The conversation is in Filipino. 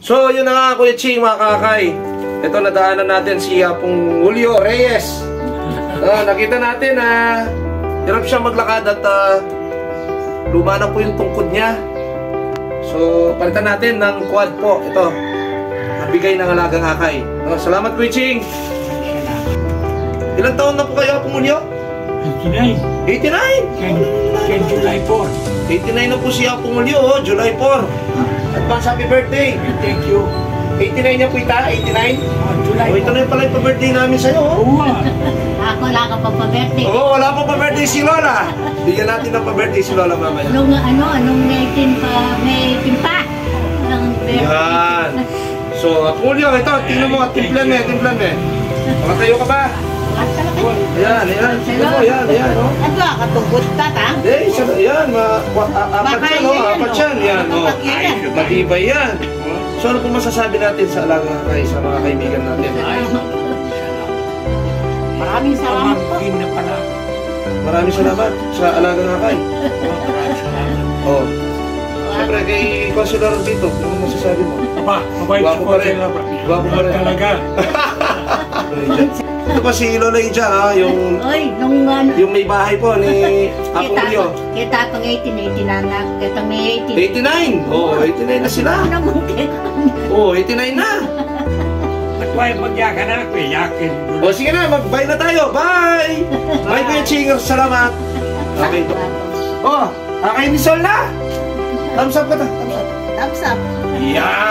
So, yun na nga, Kuya Ching, mga kakay. Ito, nadaanan natin si Apong Julio Reyes. Ah, nakita natin na hirap siya maglakad at ah, luma na po yung tungkod niya. So, palitan natin ng quad po. Ito, nabigay ng alagang akay. Ah, salamat, Kuya Ching. Ilang taon na po kayo, Apong Julio? 89. 89! Ken, Ken July 4. 89 na po si Apong Julio, oh, July 4. Advance happy birthday! Thank you. 89 niya po ita, 89. Oh, July Oh, ito na yung pala yung pa-birthday namin sa'yo. Oh. Oo nga. Ako wala ka pa pa-birthday. Oo, wala pa pa-birthday si Lola. Bigyan natin ng pa-birthday si Lola mamaya. Nung ano, nung may 18 pa, may 18 pa. Ng birthday. Yan. So, Apulio, ito, tingnan mo, timplan mo, timplan mo. Makatayo ka ba? Ayan, ayan. Tingnan mo, ayan, ayan, oh. Ano ka, katungkot ka, ta? Hindi, isa, ayan, ma, apat yan, oh, yan, apat oh. yan, yan, oh. Kapag yan. Matibay yan. So, ano po masasabi natin sa alagang kay sa mga kaibigan natin? Ay, Maraming salamat po. pamangkin na pala. Maraming salamat sa alagang akay. Maraming salamat. Oh. Siyempre, kay Consular dito, ano masasabi mo? Aba, mabait Gwapo ko pa rin. Gwapo pa rin. Talaga. Ito pa si Lola Ija, ha, yung Oy, nung ano, yung may bahay po ni kita, Apulio. kita pang 18, 18 na anak. Kita may 18. 89! Oh, 89 na sila. Ano naman kita? Oh, 89 na. Nagway magyakan na ako. Yakin. O sige na, mag-bye na tayo. Bye! Bye, Kuya Chinger. Salamat. Okay. Oh, akay ni Sol na. Thumbs up ka ta. Thumbs up. Thumbs up. Yeah.